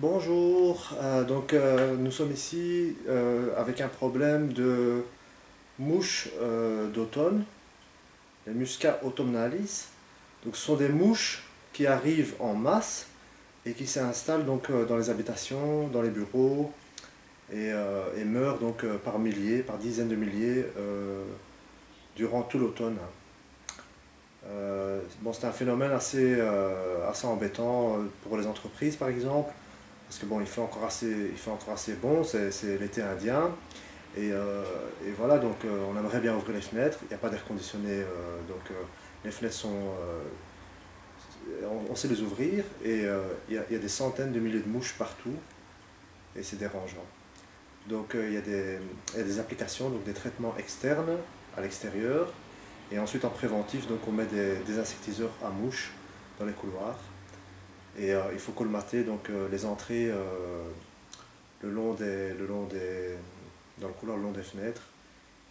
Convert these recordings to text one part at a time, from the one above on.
Bonjour, euh, donc euh, nous sommes ici euh, avec un problème de mouches d'automne, les Musca autumnalis. Donc ce sont des mouches qui arrivent en masse et qui s'installent donc dans les habitations, dans les bureaux et, meurent donc par milliers, par dizaines de milliers durant tout l'automne. c'est un phénomène assez embêtant pour les entreprises par exemple, parce que bon, il fait encore assez, il encore assez bon, c'est l'été indien. Et, euh, et, voilà, donc euh, on aimerait bien ouvrir les fenêtres. Il n'y a pas d'air conditionné, euh, donc les fenêtres sont. On, sait les ouvrir et il y, a, des centaines de milliers de mouches partout et c'est dérangeant. Donc il y, a des, y a des, applications, donc des traitements externes à l'extérieur et ensuite en préventif, donc on met des, des insectiseurs à mouches dans les couloirs. Et euh, il faut colmater donc, euh, les entrées euh, le long des, le long des, dans le couloir le long des fenêtres.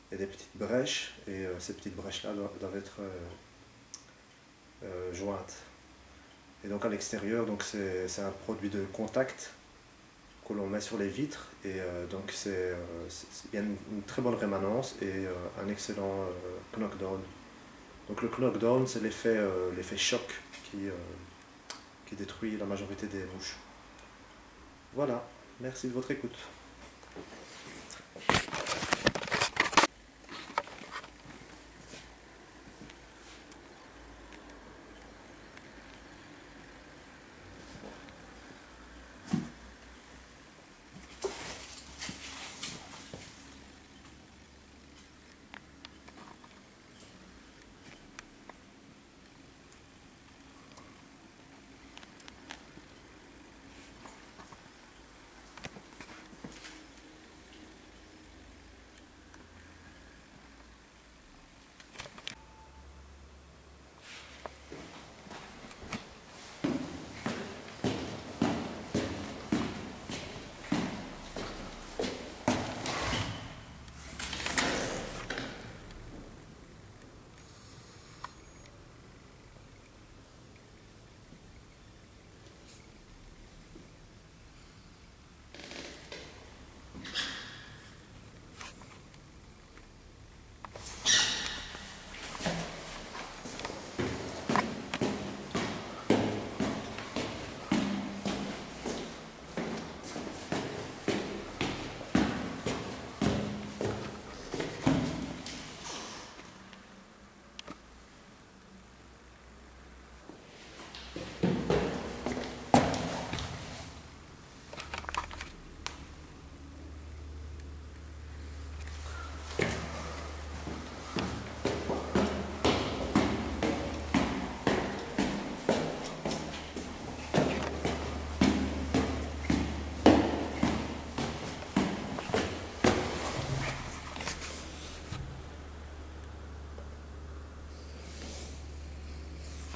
Il y a des petites brèches et ces petites brèches-là doivent, être jointes. Et donc à l'extérieur, c'est un produit de contact que l'on met sur les vitres et donc il y a une, très bonne rémanence et un excellent knockdown. Donc le knockdown c'est l'effet choc qui qui détruit la majorité des mouches. Voilà, merci de votre écoute.